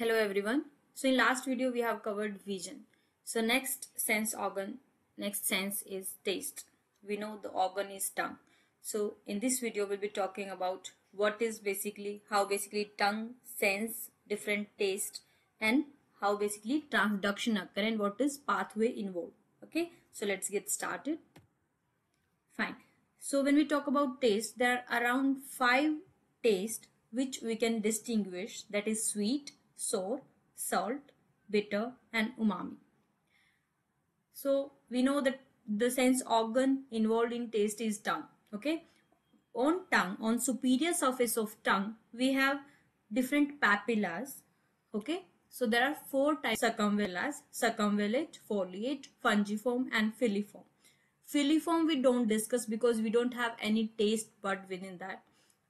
Hello everyone. So in last video we have covered vision. So next sense organ, next sense is taste. We know the organ is tongue. So in this video we'll be talking about what is basically how basically tongue sense different taste and how basically transduction occur and what is pathway involved. Okay, so let's get started. Fine. So when we talk about taste, there are around five taste which we can distinguish that is sweet, sour, salt, bitter and umami. So we know that the sense organ involved in taste is tongue. Okay. On tongue, on superior surface of tongue, we have different papillas. Okay. So there are four types circumvellus, circumvallate, foliate, fungiform and filiform. Filiform we don't discuss because we don't have any taste bud within that.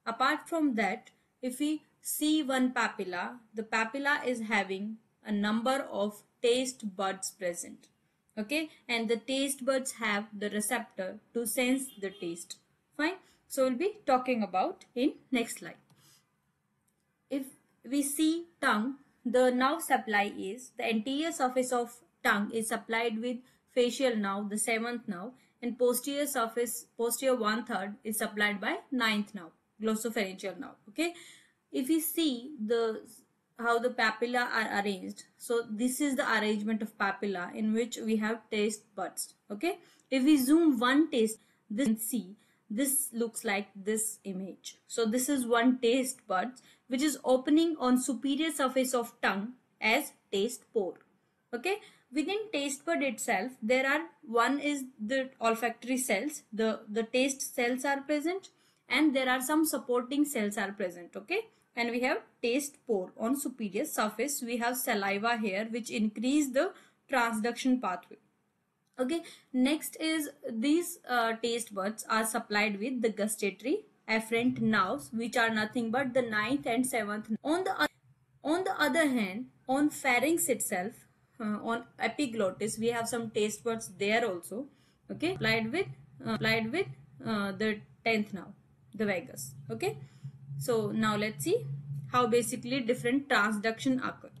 Apart from that, if we see one papilla, the papilla is having a number of taste buds present. Okay, and the taste buds have the receptor to sense the taste. Fine. So we'll be talking about in next slide. If we see tongue, the nerve supply is the anterior surface of tongue is supplied with facial nerve, the seventh nerve, and posterior surface, posterior one third is supplied by ninth nerve, glossopharyngeal nerve. Okay, if we see the how the papilla are arranged, so this is the arrangement of papilla in which we have taste buds. Okay, if we zoom one taste, this see this looks like this image. So this is one taste bud which is opening on superior surface of tongue as taste pore. Okay, within taste bud itself there are one is the olfactory cells the the taste cells are present and there are some supporting cells are present okay and we have taste pore on superior surface. We have saliva here which increase the transduction pathway. Okay next is these uh, taste buds are supplied with the gustatory afferent nerves which are nothing but the ninth and seventh on the on the other hand on pharynx itself uh, on epiglottis we have some taste buds there also. Okay applied with uh, with uh, the 10th now the vagus. Okay so now let's see how basically different transduction occur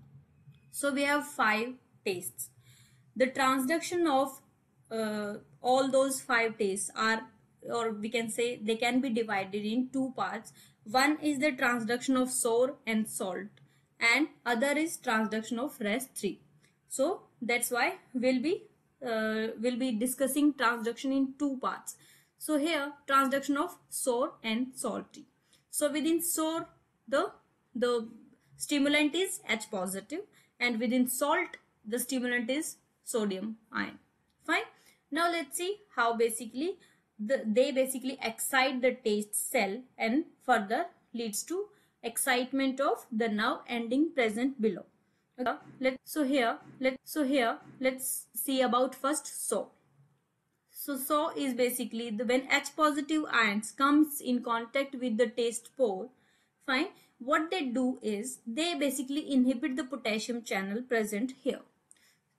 so we have five tastes the transduction of uh, all those five tastes are or we can say they can be divided in two parts one is the transduction of sour and salt and other is transduction of rest 3 so that's why we'll be uh, we'll be discussing transduction in two parts. So here transduction of sour and salty. So within sour the the stimulant is H positive and within salt the stimulant is sodium ion. Fine. Now let's see how basically the, they basically excite the taste cell and further leads to excitement of the nerve ending present below let so here let so here let's see about first sour so sour is basically the when h positive ions comes in contact with the taste pore fine what they do is they basically inhibit the potassium channel present here.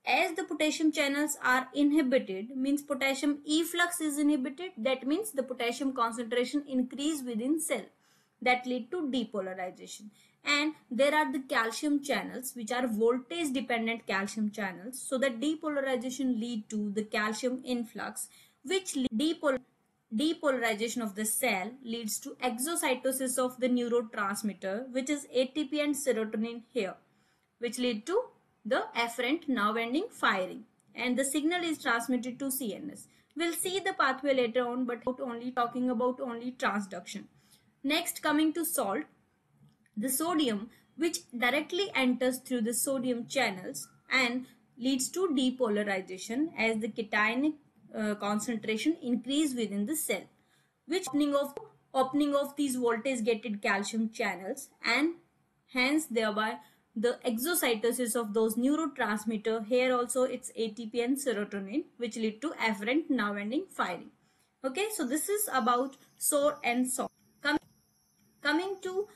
As the potassium channels are inhibited means potassium efflux is inhibited that means the potassium concentration increase within cell. That lead to depolarization and there are the calcium channels which are voltage dependent calcium channels so that depolarization lead to the calcium influx which depol depolarization of the cell leads to exocytosis of the neurotransmitter which is ATP and serotonin here which lead to the afferent nerve ending firing and the signal is transmitted to CNS. We'll see the pathway later on but only talking about only transduction. Next coming to salt the sodium which directly enters through the sodium channels and leads to depolarization as the cationic uh, concentration increase within the cell which opening of opening of these voltage gated calcium channels and hence thereby the exocytosis of those neurotransmitter here also it's ATP and serotonin which lead to afferent nerve ending firing. Okay so this is about sore and salt coming coming to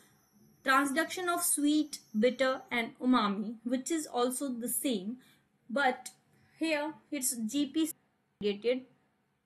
transduction of sweet, bitter and umami which is also the same but here it's GP mediated,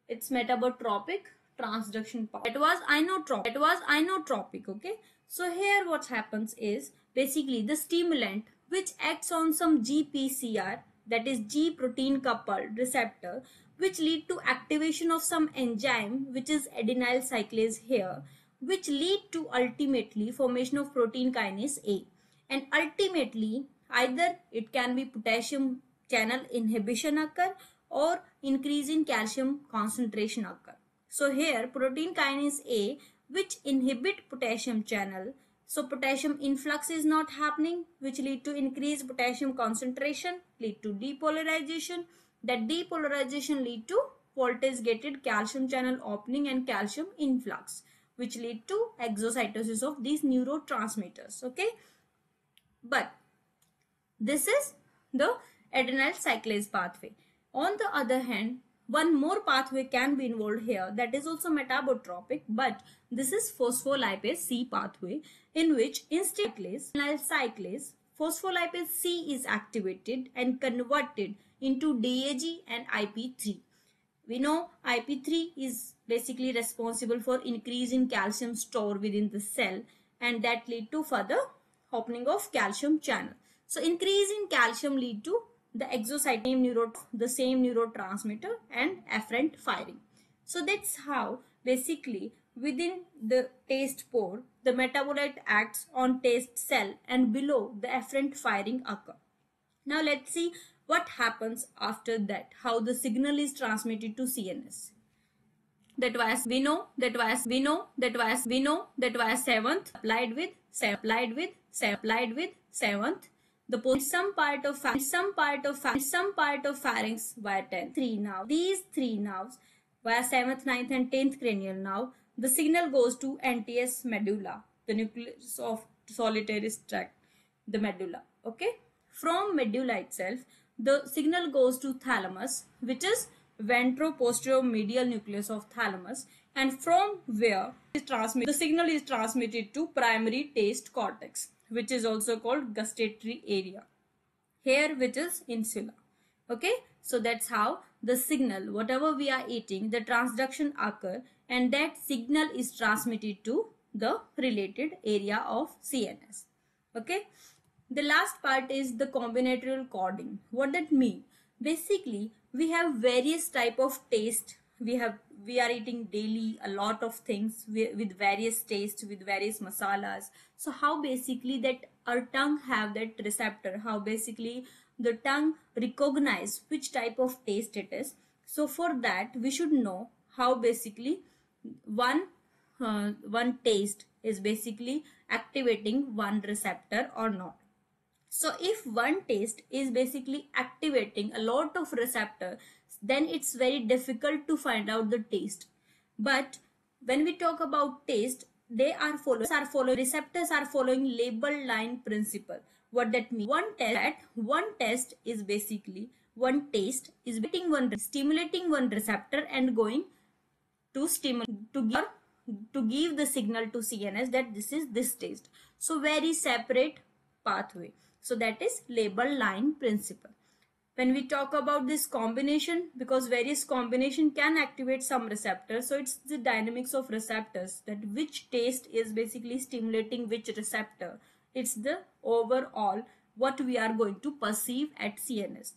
it's metabotropic transduction part. It was inotropic. It was inotropic okay. So here what happens is basically the stimulant which acts on some GPCR that is G protein coupled receptor which lead to activation of some enzyme which is adenyl cyclase here which lead to ultimately formation of protein kinase A and ultimately either it can be potassium channel inhibition occur or increase in calcium concentration occur. So here protein kinase A which inhibit potassium channel. So potassium influx is not happening which lead to increased potassium concentration lead to depolarization. That depolarization lead to voltage gated calcium channel opening and calcium influx which lead to exocytosis of these neurotransmitters. Okay. But this is the adenyl cyclase pathway. On the other hand, one more pathway can be involved here that is also metabotropic but this is phospholipase C pathway in which instead of cyclase phospholipase C is activated and converted into DAG and IP3. We know IP3 is basically responsible for increase in calcium store within the cell and that lead to further opening of calcium channel. So increase in calcium lead to the exocytome neuro, the same neurotransmitter and afferent firing. So that's how basically within the taste pore, the metabolite acts on taste cell and below the afferent firing occur. Now let's see what happens after that, how the signal is transmitted to CNS. That was we know, that was we know, that was we know, that was seventh applied with, applied with, applied with seventh. The some part of some part of some part of pharynx via 10 three now these three nerves via 7th 9th and 10th cranial nerve the signal goes to NTS medulla the nucleus of solitary tract the medulla okay? From medulla itself the signal goes to thalamus which is ventro-posterior medial nucleus of thalamus and from where the signal is transmitted to primary taste cortex which is also called gustatory area. Here which is insula. Okay, so that's how the signal, whatever we are eating, the transduction occur and that signal is transmitted to the related area of CNS. Okay, the last part is the combinatorial coding. What that mean? Basically, we have various type of taste. We have we are eating daily a lot of things with various tastes with various masalas. So how basically that our tongue have that receptor? How basically the tongue recognize which type of taste it is? So for that we should know how basically one uh, one taste is basically activating one receptor or not so if one taste is basically activating a lot of receptor then it's very difficult to find out the taste. But when we talk about taste, they are following are following receptors are following label line principle. What that means? One test one test is basically one taste is getting one stimulating one receptor and going to stimulate to give to give the signal to CNS that this is this taste. So very separate pathway. So that is label line principle. When we talk about this combination because various combination can activate some receptors so it's the dynamics of receptors that which taste is basically stimulating which receptor. It's the overall what we are going to perceive at CNS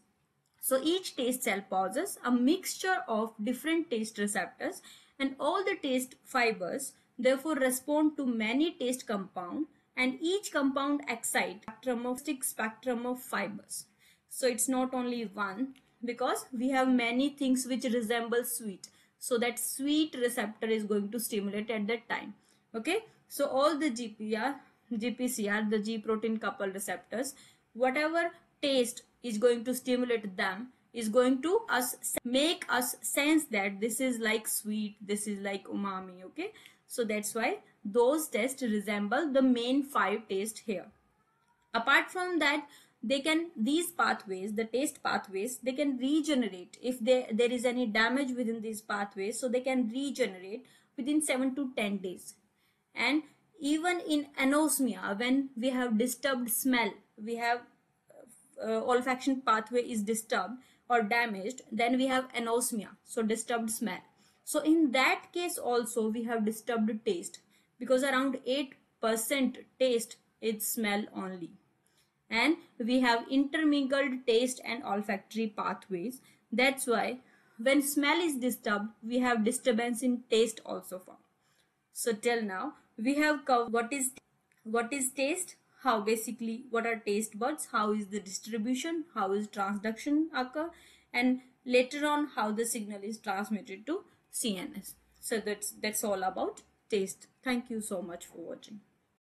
so each taste cell possesses a mixture of different taste receptors and all the taste fibers therefore respond to many taste compound and each compound excites spectrum of spectrum of fibers so it's not only one because we have many things which resemble sweet. So that sweet receptor is going to stimulate at that time. Okay. So all the GPR, GPCR, the G protein coupled receptors, whatever taste is going to stimulate them is going to us make us sense that this is like sweet, this is like umami. Okay. So that's why those tests resemble the main five taste here. Apart from that, they can these pathways the taste pathways they can regenerate if there there is any damage within these pathways so they can regenerate within 7 to 10 days. And even in anosmia when we have disturbed smell we have uh, olfaction pathway is disturbed or damaged then we have anosmia so disturbed smell. So in that case also we have disturbed taste because around 8% taste is smell only and we have intermingled taste and olfactory pathways. That's why when smell is disturbed, we have disturbance in taste also found. So till now, we have covered what is what is taste, how basically what are taste buds, how is the distribution, how is transduction occur, and later on how the signal is transmitted to CNS. So that's that's all about taste. Thank you so much for watching.